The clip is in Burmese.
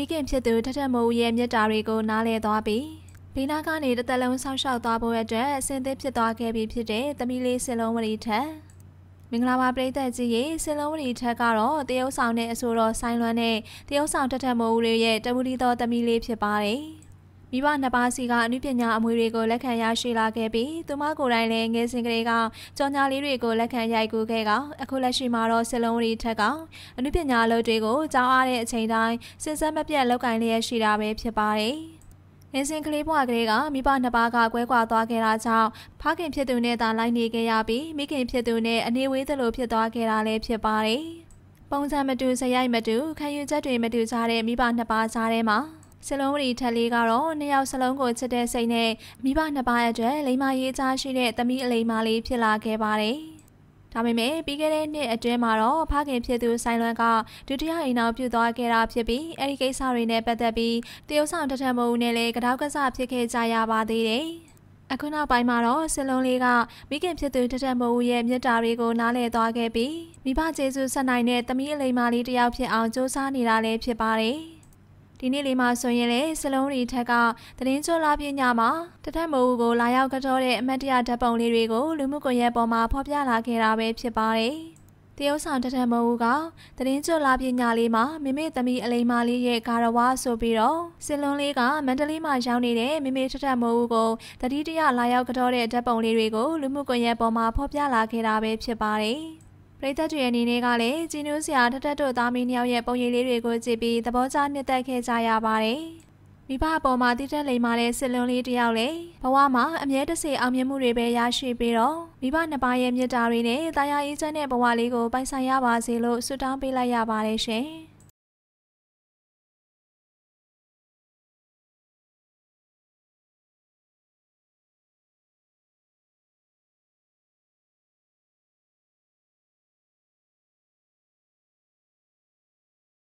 မိခင်ဖြစ်သူထထမိုးရဲ့မြတ်တာတွေကိုနားလည်သွားပြီးဘေးနားကနေတစ်သက်လုံးဆောက်ရှောက်သွားဖို့အတွက်အဆင်သင့်ဖြစ်သွားခဲ့ပြီဖြစ်တဲ့သမီးလေးစင်လုံးဝရီထက်မင်္ဂလာပါပရိသတ်ကြီးရေစင်လုံးဝရီထက်ကတော့တရုတ်ဆောင်တဲ့အဆိုတော်ဆိုင်းလွမ်းနဲ့တရုတ်ဆောင်ထထမိုးဦးရဲ့တဝူလီတော်သမီးလေးဖြစ်ပါတယ် မိဘနှစ်ပါးစီကအနုပညာအမွေတွေကိုလက်ခံရရှိလာခဲ့ပြီးသူမကိုယ်တိုင်လည်းငယ်စဉ်ကလေးကကြော်ညာလေးတွေကိုလက်ခံရိုက်ကူးခဲ့ကအခုလက်ရှိမှာတော့စလုံးရီထက်ကအနုပညာအလုပ်တွေကိုကြောင်းအားတဲ့အချိန်တိုင်းစဉ်ဆက်မပြတ်လုပ်ကင်လျက်ရှိတာပဲဖြစ်ပါတယ်။ငယ်စဉ်ကလေးဘဝကလေးကမိဘနှစ်ပါးကကွဲကွာသွားခဲ့တာကြောင့်ဖခင်ဖြစ်သူနဲ့သာလိုက်နေခဲ့ရပြီးမိခင်ဖြစ်သူနဲ့အနေဝေးသလိုဖြစ်သွားခဲ့တာလည်းဖြစ်ပါတယ်။ပုံစံမတူစရိုက်မတူခံယူချက်တွေမတူကြတဲ့မိဘနှစ်ပါးကြားထဲမှာ စလုံးဝရီထက်လေးကတော့နှစ်ယောက်စလုံးကိုချစ်တဲ့စိတ်နဲ့မိဘနှစ်ပါးအတွက်လိမ္မာရေးချရှိတဲ့သမီးအလိမ္မာလေးဖြစ်လာခဲ့ပါတယ်။ဒါပေမဲ့ပြီးခဲ့တဲ့နှစ်အတွင်းမှာတော့ဖခင်ဖြစ်သူဆိုင်လွန်ကဒုတိယအိမ်နောက်ပြုသွားခဲ့တာဖြစ်ပြီးအဲဒီကိစ္စတွေနဲ့ပတ်သက်ပြီးတရုတ်ဆောင်တထမိုးနဲ့လည်းကတောက်ကစားဖြစ်ခဲ့ကြရပါသေးတယ်။အခုနောက်ပိုင်းမှာတော့စလုံးလေးကမိခင်ဖြစ်သူတထမိုးရဲ့မြတ်တာတွေကိုနားလည်သွားခဲ့ပြီးမိဘကျေးဇူးဆက်နိုင်တဲ့သမီးအလိမ္မာလေးတစ်ယောက်ဖြစ်အောင်စူးစမ်းနေတာလည်းဖြစ်ပါတယ်။ ဒီနေ့လေးမှာဆိုရင်လေစလုံးရီထက်ကသတင်းချောလာပညာမှာတထက်မိုးကိုလာရောက်ကြောတဲ့အမတ်တရဓာတ်ပုံလေးတွေကိုလူမှုကွန်ရက်ပေါ်မှာဖော်ပြလာခဲ့တာပဲဖြစ်ပါတယ်။တရုတ်ဆောင်တထက်မိုးကသတင်းချောလာပညာလေးမှာမိမိသမီးအလိမ္မာလေးရဲ့ဂါရဝါဆိုပြီးတော့စလုံးလေးကမန္တလေးမှာရောက်နေတဲ့မိမိထထမိုးကိုတတိတရလာရောက်ကြောတဲ့ဓာတ်ပုံလေးတွေကိုလူမှုကွန်ရက်ပေါ်မှာဖော်ပြလာခဲ့တာပဲဖြစ်ပါတယ်။ ပရိသတ်တွေအနေနဲ့ကလည်းဂျီနူးဆရာထထတို့သားမီးနှစ်ယောက်ရဲ့ပုံရိပ်လေးတွေကိုကြည့်ပြီးသဘောကျနှစ်သက်ခဲ့ကြရပါတယ်။မိဘအပေါ်မှာတည်တက်လိမ်မာတဲ့စစ်လွန်လေးတယောက်လေဘဝမှာအမြဲတစေအောင်မြင်မှုတွေပဲရရှိပြီးတော့မိဘနှစ်ပါးရဲ့မြတ်တာတွေနဲ့တာယာအေးချမ်းတဲ့ဘဝလေးကိုပိုင်ဆိုင်ရပါစေလို့ဆုတောင်းပေးလိုက်ရပါတယ်ရှင်။